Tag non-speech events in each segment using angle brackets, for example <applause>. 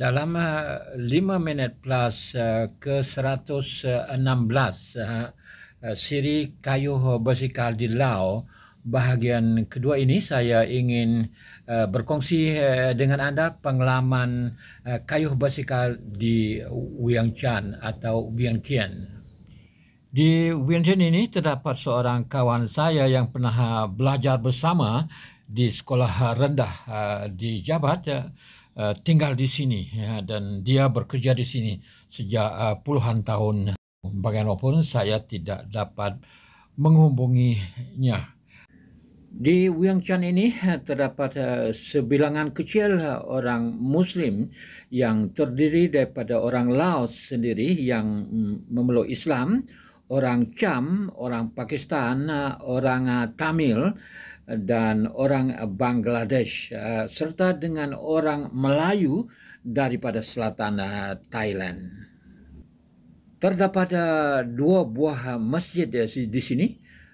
dalam uh, 5 minit plus uh, ke 116 uh, siri kayuh bersikal di Laos bahagian kedua ini saya ingin berkongsi dengan anda pengalaman uh, kayuh bersikal di Wiangchan atau Wiangtian. Di Wiangtian ini terdapat seorang kawan saya yang pernah belajar bersama di sekolah rendah di Jabat uh, tinggal di sini ya, dan dia bekerja di sini sejak uh, puluhan tahun. Bagaimanapun saya tidak dapat menghubunginya. Di Wiangchan ini eh, terdapat sebilangan kecil orang Muslim yang terdiri daripada orang Laos sendiri yang um, memeluk Islam, orang Cham, orang Pakistan, orang Tamil dan orang Bangladesh uh, serta dengan orang Melayu daripada selatan uh, Thailand. Terdapat uh, dua buah masjid di sini.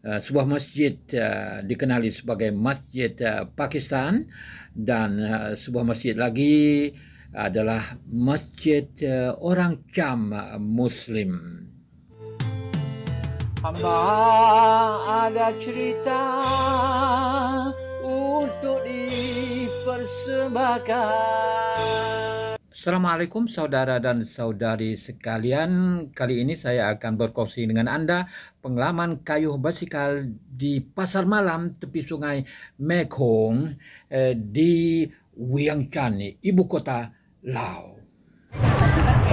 Sebuah masjid dikenali sebagai Masjid Pakistan dan sebuah masjid lagi adalah Masjid Orang Cham uh, Muslim. Hamba ada cerita untuk dipersembahkan. Assalamualaikum saudara dan saudari sekalian. Kali ini saya akan berkongsi dengan anda pengalaman kayuh basikal di pasar malam tepi sungai Mekong eh, di Wiangchan, ibu kota Laos.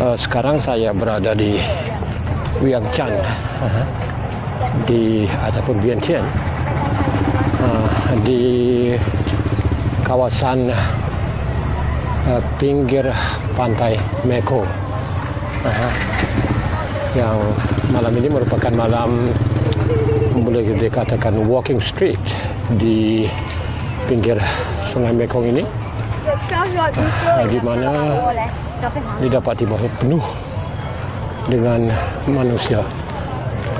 Uh, sekarang saya berada di Wiangchan di ataupun Vientiane uh, di kawasan uh, pinggir pantai Meko uh, yang malam ini merupakan malam boleh dikatakan walking street di pinggir sungai Mekong ini. Uh, di mana didapati bahawa penuh dengan manusia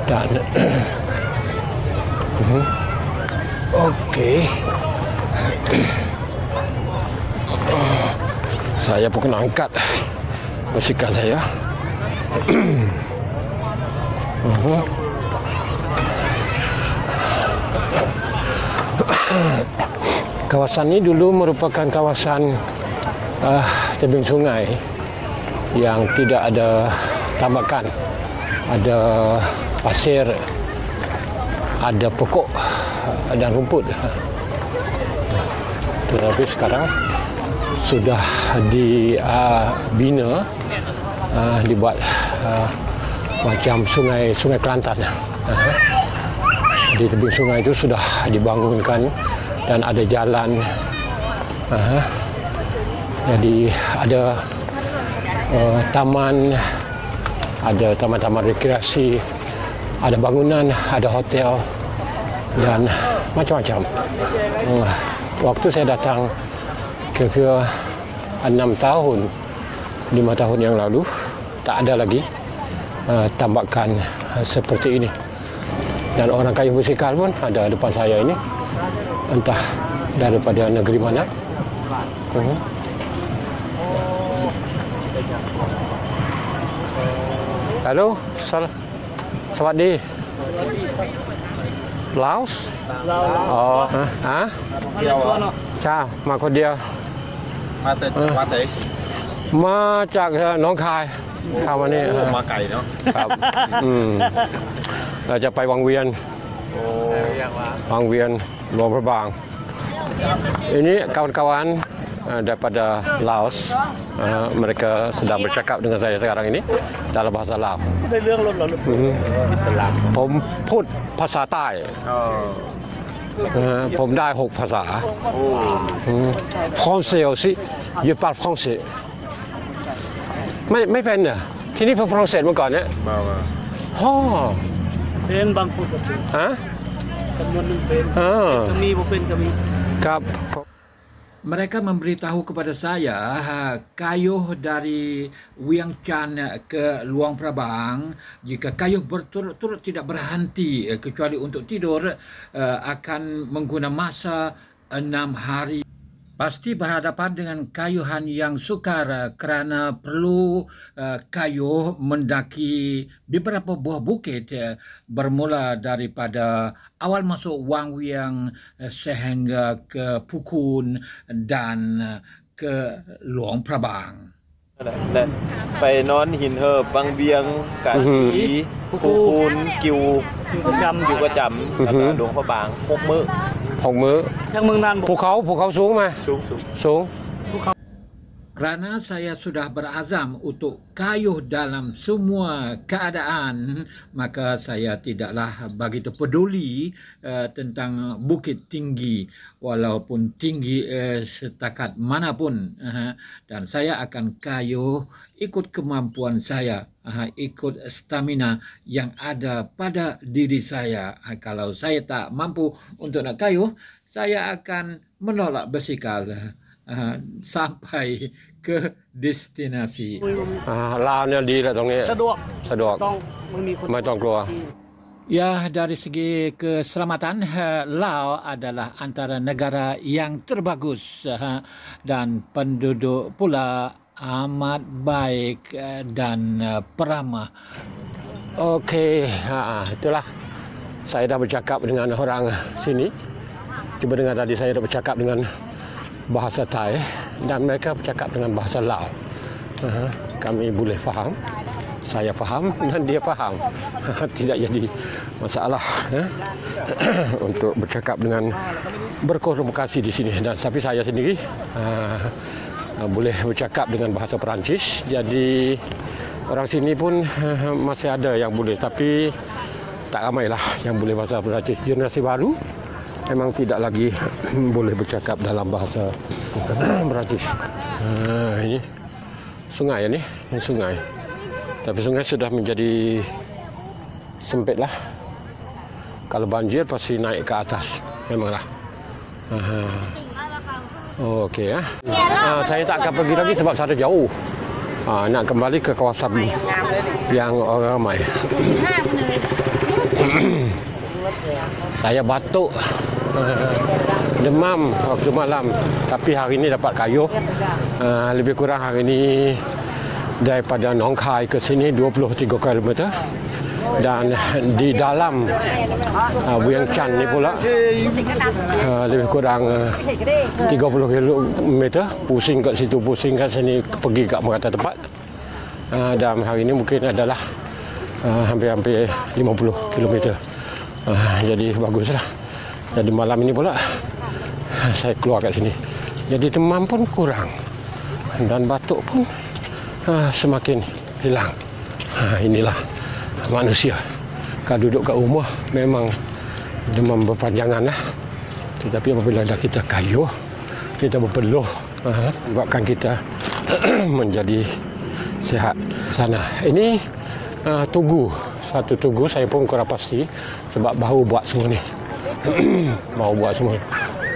dan uh, okey. Saya pun kena angkat basikal saya. Uh-huh. kawasan ini dulu merupakan kawasan uh, tebing sungai yang tidak ada tambakan ada pasir ada pokok dan rumput. Tetapi sekarang sudah dibina uh, dibuat uh, macam sungai sungai Kelantan. Uh, di tebing sungai itu sudah dibangunkan dan ada jalan. Uh, jadi ada uh, taman ada taman-taman rekreasi ada bangunan ada hotel dan macam-macam. Uh, waktu saya datang kira-kira enam tahun lima tahun yang lalu tak ada lagi uh, tambakan uh, seperti ini. Dan orang kayu musikal pun ada depan saya ini entah daripada negeri mana. Uh-huh. Halo, สวัสดีลาวส์เอ๋อฮะเดียวใช่มาคนเดียว มาแต่มางต้มาจากน้องคายครับวันนี้มาไก่เนาะครับอืมเราจะไปวังเวียนวังเวียนหลวงพระบางอันนี้กาเกาวัน uh, daripada Laos uh, mereka sedang bercakap dengan saya sekarang ini dalam bahasa Laos ได้เรื่องรถเหรอลูกอืมอิสลามผมพูดภาษาใต้เออนะฮะผมได้หกภาษาโอ้อืม français aussi je parle français ไม่ไม่เป็นเหรอที่นี่เป็นฝรั่งเศสเมื่อก่อนเนี่ยมามาฮ่อเป็นบางคนก็เป็นฮะจำนวนหนึ่งเป็นอ่า ก็มีบ่เป็นก็มี ครับ mereka memberitahu kepada saya ha, kayuh dari Wiangchan ke Luang Prabang jika kayuh berturut-turut tidak berhenti eh, kecuali untuk tidur eh, akan menggunakan masa enam hari pasti berhadapan dengan kayuhan yang sukar uh, kerana perlu uh, kayuh mendaki beberapa buah bukit uh, bermula daripada awal masuk Wang Wiang uh, sehingga ke Pukun dan uh, ke Luang Prabang. และไปนอนหินเหิบบางเบียงกาสีภูคูนกิว อยู่ประจำ อยู่ประจำแล้วก็หลวงพระบางหกมื้อ Hồng mưa, Chắc Mương Đan. Bộ. Phú Khấu, Phú Khấu xuống mà. Xuống xuống. Xuống. Kerana saya sudah berazam untuk kayuh dalam semua keadaan, maka saya tidaklah begitu peduli uh, tentang bukit tinggi walaupun tinggi uh, setakat mana pun uh, dan saya akan kayuh ikut kemampuan saya, ikut stamina yang ada pada diri saya. Kalau saya tak mampu untuk nak kayuh, saya akan menolak bersikal uh, sampai ke destinasi. อ่าลาวเนี่ยดีแหละตรงนี้ สะดวก สะดวก ต้องมันมีคน ไม่ต้องกลัว Ya, dari segi keselamatan, eh, Laos adalah antara negara yang terbagus eh, dan penduduk pula amat baik eh, dan eh, peramah. Okey, ha, itulah saya dah bercakap dengan orang sini. Cuba dengar tadi saya dah bercakap dengan bahasa Thai dan mereka bercakap dengan bahasa Lao. Ha, kami boleh faham. Saya faham dan dia faham. Tidak jadi masalah ya, <coughs> untuk bercakap dengan berkomunikasi di sini dan tapi saya sendiri uh, boleh bercakap dengan bahasa Perancis. Jadi orang sini pun uh, masih ada yang boleh tapi tak ramailah yang boleh bahasa Perancis. Generasi baru memang tidak lagi <clears throat> boleh bercakap dalam bahasa <clears throat> Perancis. Uh, ini sungai ya ni, ini sungai. Tapi sungai sudah menjadi sempit lah. Kalau banjir pasti naik ke atas. Memanglah. Aha. Oh, Okey ya. Ah, saya tak akan pergi lagi sebab saya jauh. Ah, nak kembali ke kawasan yang orang ramai. <clears throat> saya batuk. Ah, <laughs> demam waktu malam. Tapi hari ini dapat kayuh. Ah, lebih kurang hari ini daripada Nong Khai ke sini 23 km dan di dalam uh, Buyang Chan ni pula uh, lebih kurang uh, 30 km pusing kat situ pusing kat sini pergi kat merata tempat. Uh, dan hari ini mungkin adalah uh, hampir-hampir 50 km uh, jadi baguslah jadi malam ini pula saya keluar kat sini jadi demam pun kurang dan batuk pun uh, semakin hilang. Ha, inilah manusia. Kalau duduk kat rumah memang demam berpanjangan lah. Tetapi apabila dah kita kayuh, kita berpeluh, uh, buatkan kita <clears throat> menjadi sihat sana. Ini uh, tugu. Satu tugu saya pun kurang pasti sebab baru buat semua ni. <coughs> baru buat semua.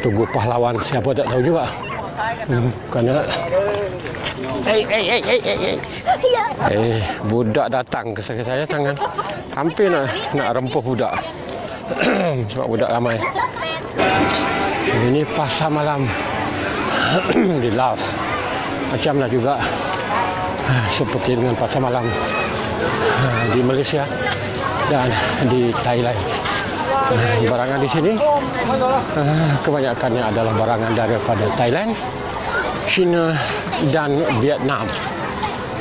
Tugu pahlawan siapa tak tahu juga. Hmm, kerana Eh, eh, eh, eh, eh, eh. Eh, budak datang ke saya, saya tangan. Hampir nak nak rempuh budak. <coughs> Sebab budak ramai. Ini pasar malam <coughs> di Laos. Macamlah juga ah, seperti dengan pasar malam ah, di Malaysia dan di Thailand. Ah, Barangan di sini ah, kebanyakannya adalah barangan daripada Thailand, China dan Vietnam.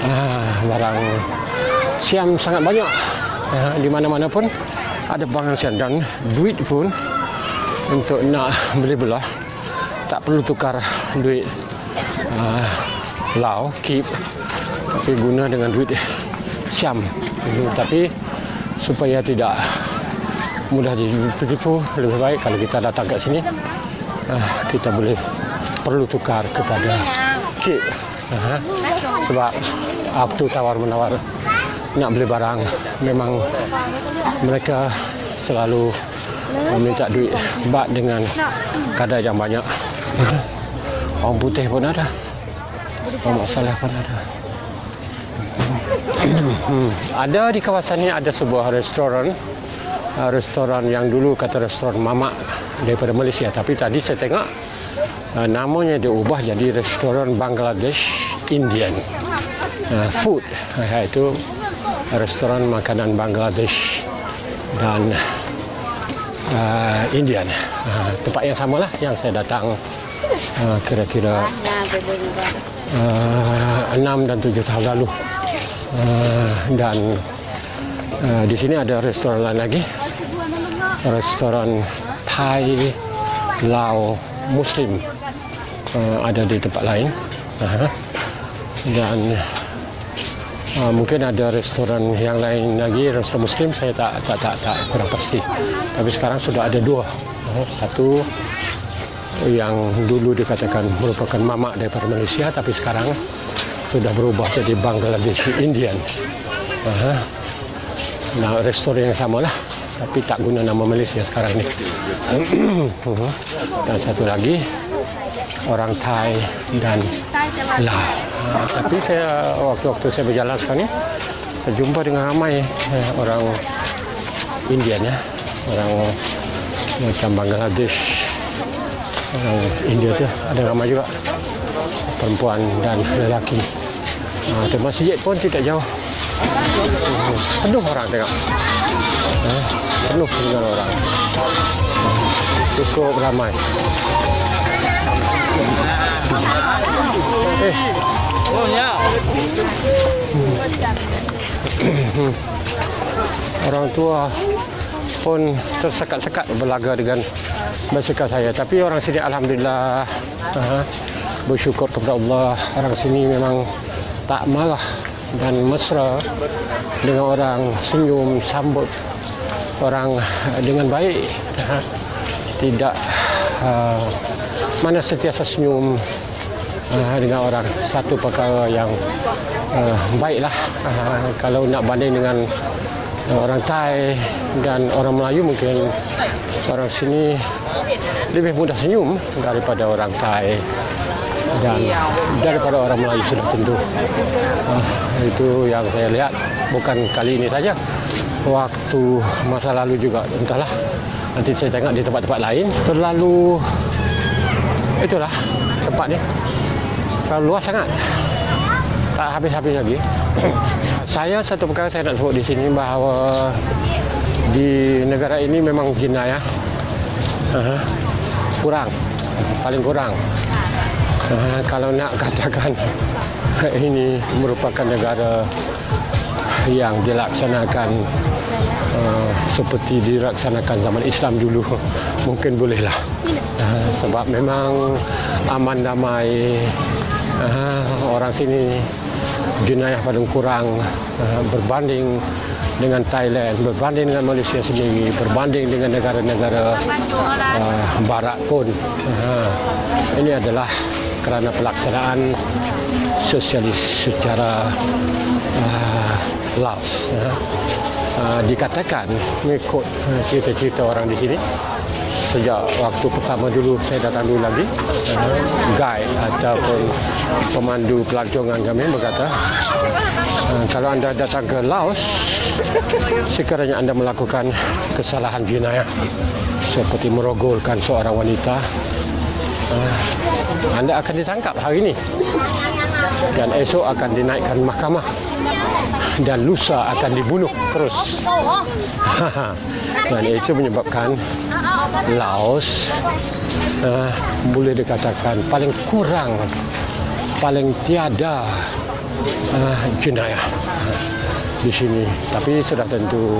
Ah, barang siam sangat banyak. Di mana-mana pun ada barang siam dan duit pun untuk nak beli belah tak perlu tukar duit ah, Lao, keep tapi guna dengan duit siam. Tapi supaya tidak mudah ditipu lebih baik kalau kita datang kat sini. Ah, kita boleh perlu tukar kepada kek uh, sebab apa tu tawar menawar nak beli barang memang mereka selalu meminta duit bat dengan kadar yang banyak. <laughs> Orang putih pun ada. Orang masalah pun ada. Hmm. ada di kawasan ini ada sebuah restoran. uh, restoran yang dulu kata restoran mamak daripada Malaysia. Tapi tadi saya tengok uh, namanya diubah jadi restoran Bangladesh Indian. Uh, food. Uh, iaitu restoran makanan Bangladesh dan uh, Indian. Uh, tempat yang samalah yang saya datang uh, kira-kira uh, 6 dan 7 tahun lalu. Uh, dan uh, di sini ada restoran lain lagi restoran Thai Lao Muslim uh, ada di tempat lain. Uh, dan uh, mungkin ada restoran yang lain lagi restoran Muslim saya tak tak tak, tak kurang pasti. Tapi sekarang sudah ada dua. Uh, satu yang dulu dikatakan merupakan mamak daripada Malaysia tapi sekarang sudah berubah jadi Bangladesh Indian. Uh, nah restoran yang sama lah tapi tak guna nama Malaysia sekarang ni. <clears throat> Dan satu lagi orang Thai dan Lao uh, tapi saya waktu-waktu saya berjalan sekarang ni saya jumpa dengan ramai eh, orang Indian ya. Orang macam Bangladesh orang India tu ada ramai juga. Perempuan dan lelaki. Uh, di masjid pun tidak jauh. Uh, penuh orang tengok uh, penuh dengan orang. Cukup ramai. Eh. Oh ya. orang tua pun tersekat-sekat berlaga dengan basikal saya. Tapi orang sini Alhamdulillah uh, bersyukur kepada Allah. Orang sini memang tak marah dan mesra dengan orang. Senyum sambut orang dengan baik tidak uh, mana sentiasa senyum uh, dengan orang. Satu perkara yang uh, baiklah uh, kalau nak banding dengan orang Thai dan orang Melayu mungkin orang sini lebih mudah senyum daripada orang Thai dan daripada orang Melayu sudah tentu. Uh, itu yang saya lihat bukan kali ini saja waktu masa lalu juga. Entahlah. Nanti saya tengok di tempat-tempat lain. Terlalu itulah tempat ni terlalu luas sangat. Tak habis-habis lagi. <coughs> Saya satu perkara saya nak sebut di sini bahawa di negara ini memang jenayah uh, kurang. Paling kurang. Uh, kalau nak katakan <laughs> ini merupakan negara yang dilaksanakan uh, seperti dilaksanakan zaman Islam dulu. Mungkin bolehlah. Uh, sebab memang aman damai. Uh, orang sini jenayah paling kurang uh, berbanding dengan Thailand, berbanding dengan Malaysia sendiri, berbanding dengan negara-negara uh, barat pun. Uh, ini adalah kerana pelaksanaan sosialis secara uh, Laos. Uh, uh, dikatakan mengikut uh, cerita-cerita orang di sini. Sejak waktu pertama dulu saya datang dulu lagi. Uh, guide ataupun pemandu pelancongan kami berkata kalau anda datang ke Laos sekiranya anda melakukan kesalahan jenayah seperti merogolkan seorang wanita anda akan ditangkap hari ini. Dan esok akan dinaikkan mahkamah dan lusa akan dibunuh terus. Dan itu menyebabkan Laos uh, boleh dikatakan paling kurang paling tiada uh, jenayah uh, di sini. Tapi sudah tentu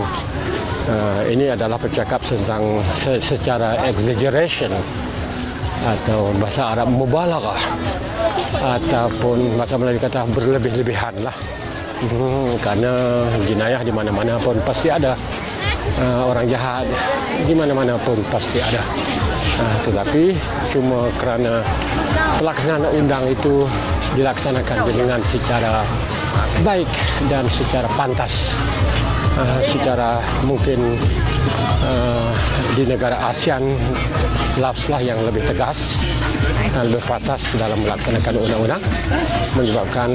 uh, ini adalah percakap tentang se- secara exaggeration atau bahasa Arab mubalaghah ataupun bahasa Melayu kata berlebih-lebihan lah hmm, kerana jenayah di mana-mana pun pasti ada uh, orang jahat di mana-mana pun pasti ada. Uh, tetapi cuma kerana pelaksanaan undang itu dilaksanakan dengan secara baik dan secara pantas. Uh, secara mungkin uh, di negara ASEAN lapslah yang lebih tegas dan lebih pantas dalam melaksanakan undang-undang menyebabkan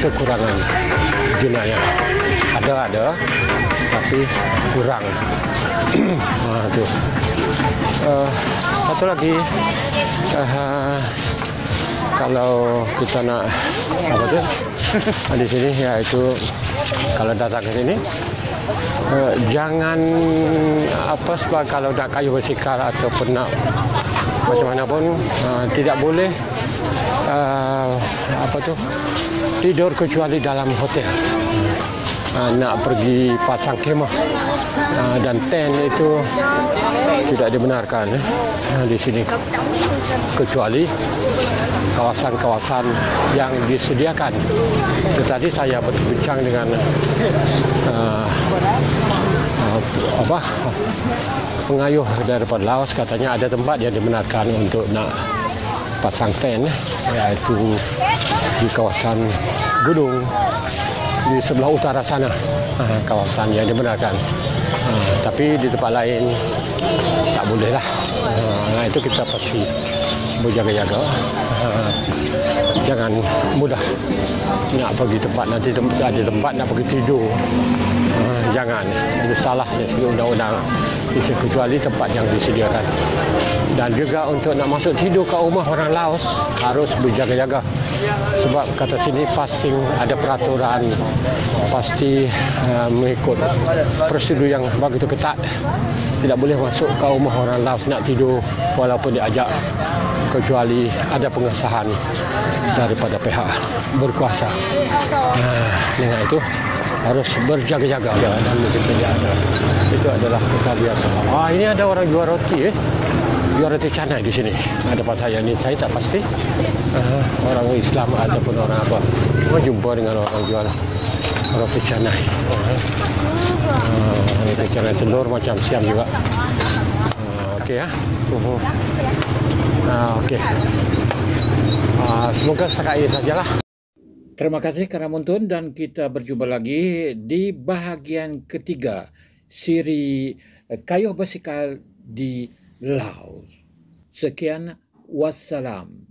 kekurangan jenayah. Ada ada tapi kurang. ha, <clears throat> tu. uh, satu lagi uh, kalau kita nak apa tu <laughs> di sini iaitu kalau datang ke sini uh, jangan apa sebab kalau nak kayu bersikal ataupun nak macam mana pun uh, tidak boleh uh, apa tu tidur kecuali dalam hotel. Uh, nak pergi pasang kemah. Uh, dan tent itu tidak dibenarkan eh, uh, di sini. Kecuali kawasan-kawasan yang disediakan. Tadi saya berbincang dengan uh, apa pengayuh daripada Laos. Katanya ada tempat yang dibenarkan untuk nak pasang tent eh, iaitu di kawasan gunung di sebelah utara sana uh, kawasan yang dibenarkan. Tapi di tempat lain tak boleh lah. Uh, itu kita pasti berjaga-jaga. Uh, jangan mudah nak pergi tempat nanti ada tempat nak pergi tidur. Jangan. Itu salah dari segi undang-undang. Kecuali tempat yang disediakan. Dan juga untuk nak masuk tidur ke rumah orang Laos harus berjaga-jaga. Sebab kata sini passing ada peraturan pasti uh, mengikut prosedur yang begitu ketat. Tidak boleh masuk ke rumah orang Laos nak tidur walaupun diajak kecuali ada pengesahan daripada pihak berkuasa. Nah, dengan itu harus berjaga-jaga dan mungkin tidak ada. Itu adalah kita biasa. Ah, ini ada orang jual roti eh. Jual roti canai di sini. Ada pas saya ni saya tak pasti. Uh, orang Islam ataupun orang apa. Saya jumpa dengan orang jual roti canai. Uh, uh, roti canai telur macam siam juga. Uh, Okey ya. Uh-huh. Uh, Okey. Uh, semoga setakat ini sajalah. Terima kasih kerana menonton dan kita berjumpa lagi di bahagian ketiga siri eh, Kayuh Bersikal di للهوز سكن والسلام.